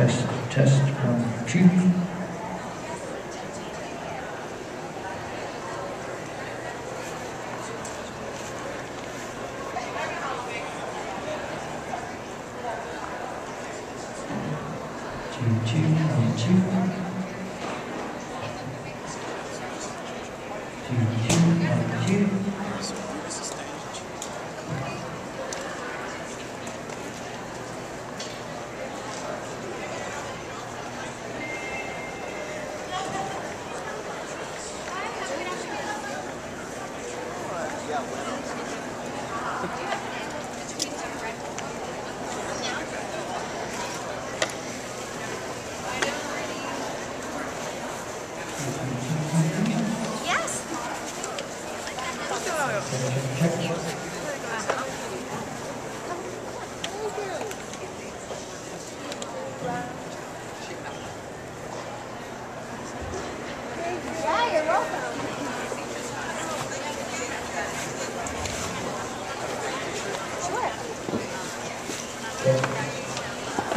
Test, test, one, two. Two, two, one, two. Two, two, one, two. Yes.